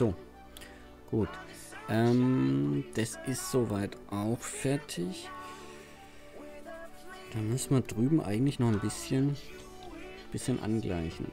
So, gut. Ähm, das ist soweit auch fertig. Dann müssen wir drüben eigentlich noch ein bisschen, bisschen angleichen.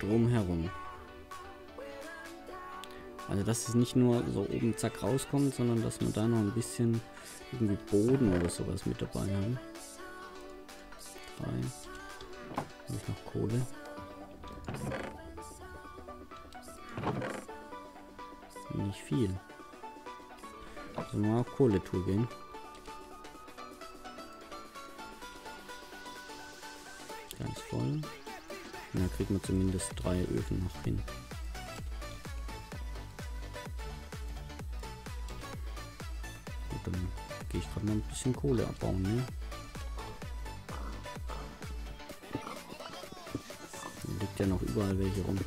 Drumherum. Also dass es nicht nur so oben zack rauskommt, sondern dass wir da noch ein bisschen irgendwie Boden oder sowas mit dabei haben. Drei. Habe ich noch Kohle? Nicht viel. Also mal auf Kohletour gehen. Ganz voll. Und dann kriegt man zumindest drei Öfen noch hin. Und dann gehe ich gerade mal ein bisschen Kohle abbauen, ne? Da liegt ja noch überall welche rum.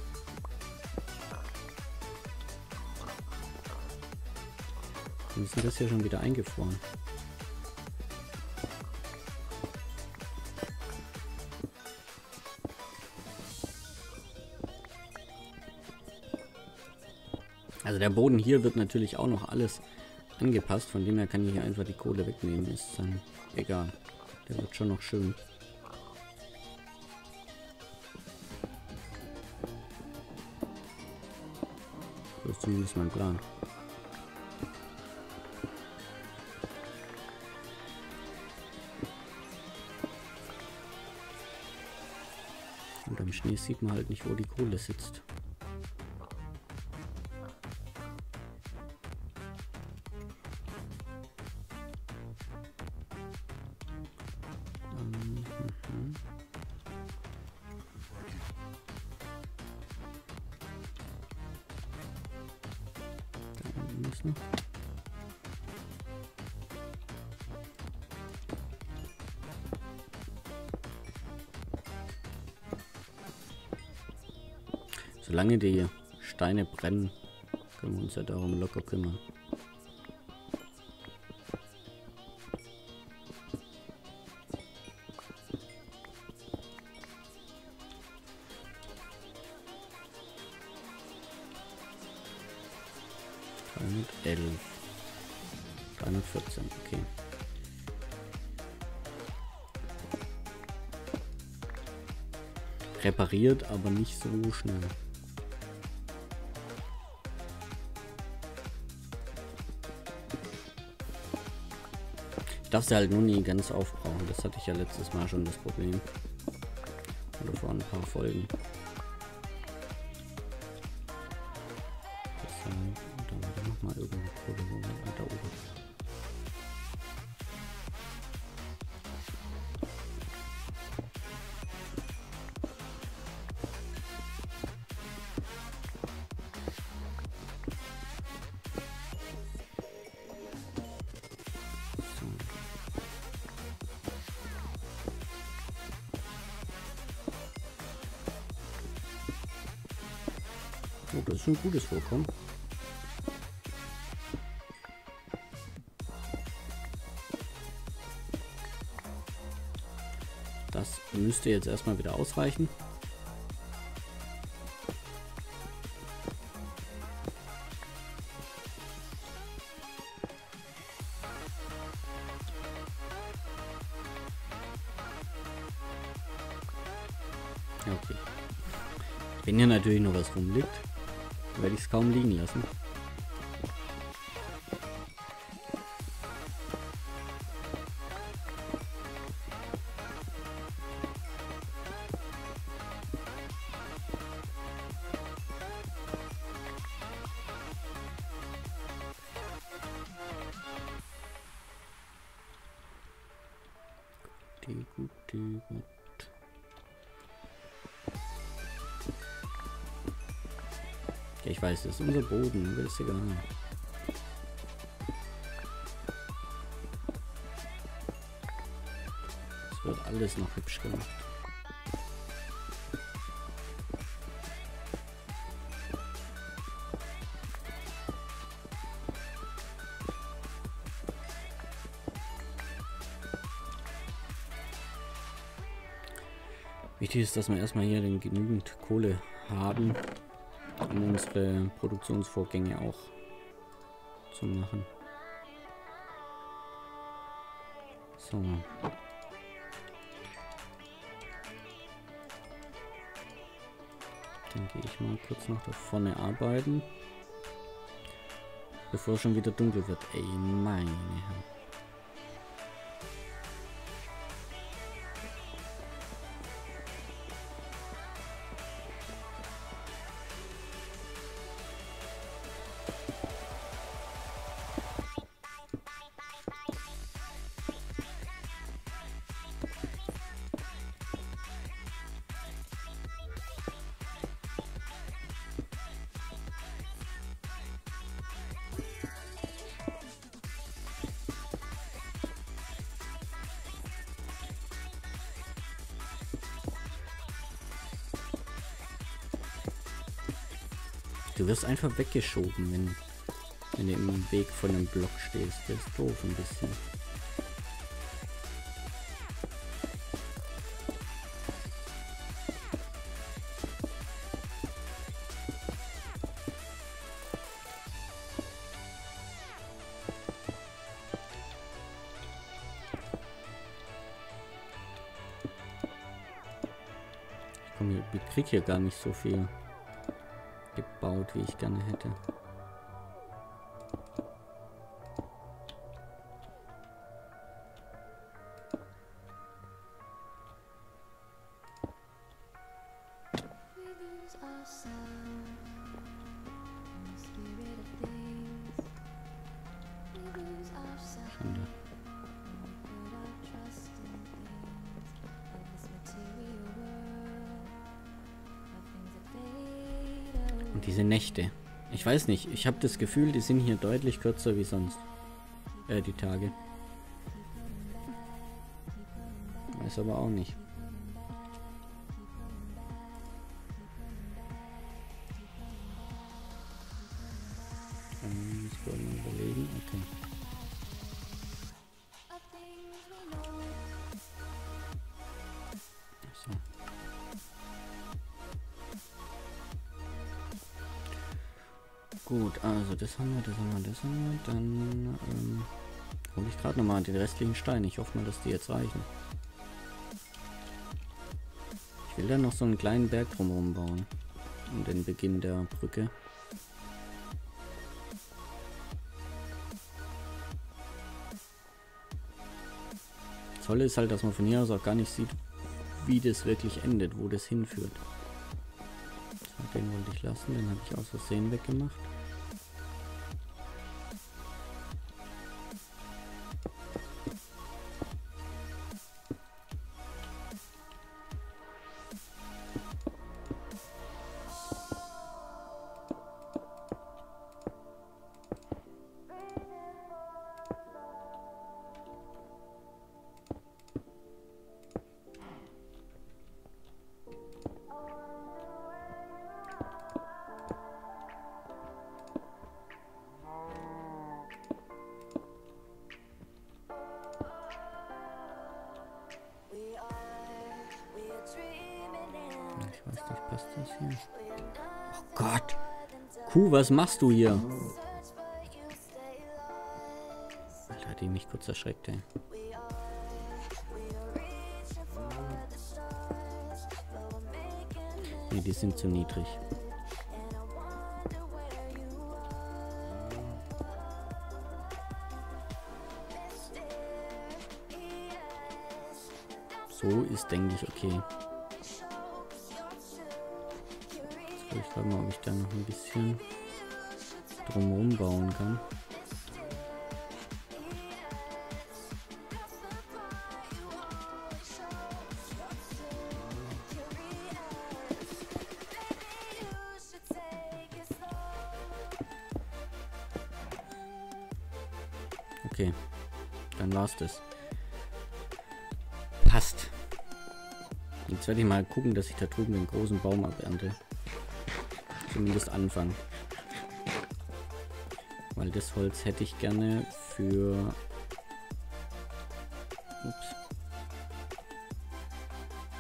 Dann ist das hier schon wieder eingefroren. Also der Boden hier wird natürlich auch noch alles angepasst. Von dem her kann ich hier einfach die Kohle wegnehmen. Ist dann egal. Der wird schon noch schön. So ist zumindest mein Plan. Schnee sieht man halt nicht, wo die Kohle sitzt. Mhm. Da unten ist noch. Solange die Steine brennen, können wir uns ja darum locker kümmern. elf. 314, okay. Repariert, aber nicht so schnell. Ich darf sie halt nur nie ganz aufbrauchen. Das hatte ich ja letztes Mal schon das Problem. Oder vor ein paar Folgen. Das ist ein gutes Vorkommen. Das müsste jetzt erstmal wieder ausreichen. Okay. Wenn hier natürlich noch was rumliegt, werde ich es kaum liegen lassen. Gute Gott. Ich weiß, das ist unser Boden, aber ist egal. Es wird alles noch hübsch gemacht. Wichtig ist, dass wir erstmal hier den genügend Kohle haben, um unsere Produktionsvorgänge auch zu machen. So. Dann gehe ich mal kurz noch da vorne arbeiten. Bevor es schon wieder dunkel wird. Ey, meine Herren. Du wirst einfach weggeschoben, wenn, wenn du im Weg von einem Block stehst. Das ist doof ein bisschen. Ich krieg hier gar nicht so viel gebaut, wie ich gerne hätte. Diese Nächte. Ich weiß nicht, ich habe das Gefühl, die sind hier deutlich kürzer wie sonst. Äh, die Tage. Weiß aber auch nicht. Das haben wir, das haben wir, das haben wir. Dann ähm, hole ich gerade nochmal den restlichen Stein. Ich hoffe mal, dass die jetzt reichen. Ich will dann noch so einen kleinen Berg drumherum bauen. Um den Beginn der Brücke. Das Tolle ist halt, dass man von hier aus auch gar nicht sieht, wie das wirklich endet, wo das hinführt. Den wollte ich lassen, den habe ich aus Versehen weggemacht. Oh Gott. Kuh, was machst du hier? Alter, hat die mich kurz erschreckt, ey. Nee, die sind zu niedrig. So ist, denke ich, okay. Ich frage mal, ob ich da noch ein bisschen drumherum bauen kann. Okay, dann war's das. Passt. Jetzt werde ich mal gucken, dass ich da drüben den großen Baum abernte. Zumindest anfangen. Weil das Holz hätte ich gerne für... Ups.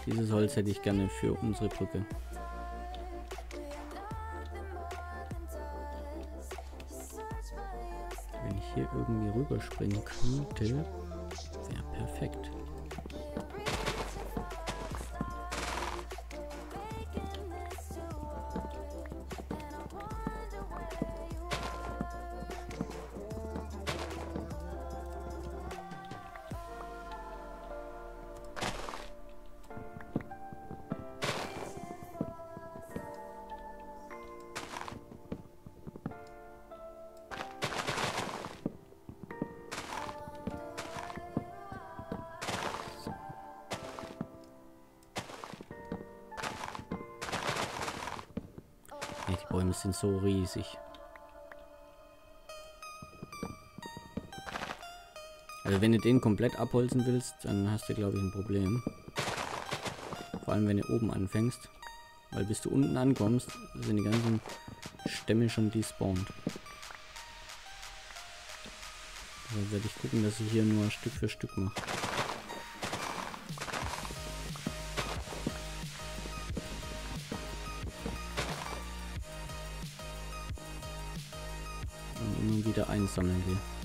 Dieses Holz hätte ich gerne für unsere Brücke. Wenn ich hier irgendwie rüberspringen könnte, wäre perfekt. Sind so riesig. Also wenn du den komplett abholzen willst, dann hast du glaube ich ein Problem. Vor allem wenn du oben anfängst. Weil bis du unten ankommst, sind die ganzen Stämme schon despawned. Also werde ich gucken, dass ich hier nur Stück für Stück mache. something to you.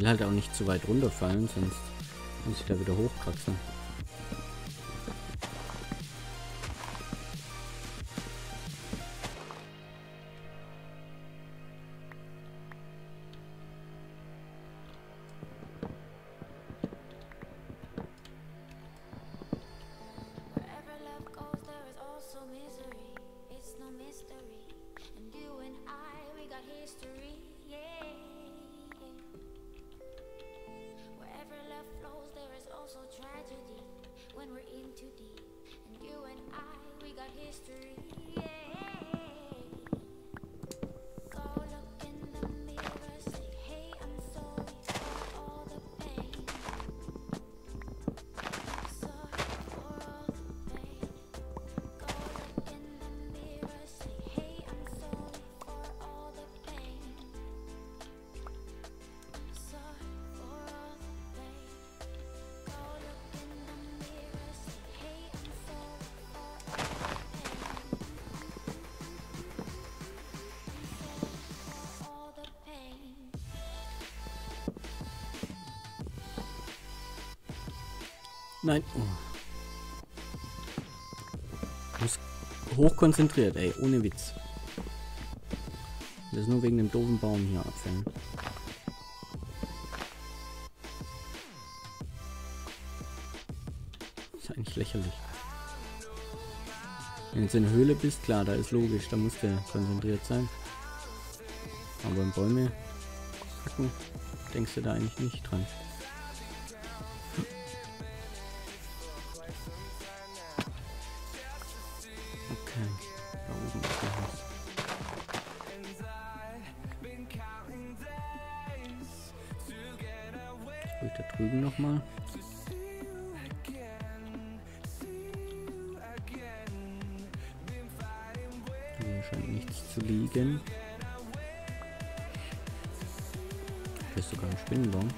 Will halt auch nicht zu weit runterfallen, sonst muss ich da wieder hochkraxeln. Nein. Muss hochkonzentriert, ey, ohne Witz. Das ist nur wegen dem doofen Baum hier abfällen. ist eigentlich lächerlich. Wenn du in der Höhle bist, klar, da ist logisch, da musst du konzentriert sein. Aber in Bäume hacken, denkst du da eigentlich nicht dran. Nochmal. Hier scheint nichts zu liegen. Hier ist sogar ein Spinnenbaum.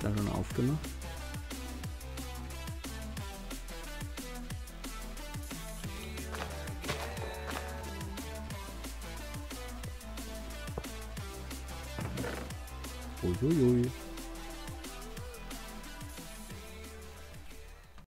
Da schon aufgemacht? Ui, ui, ui.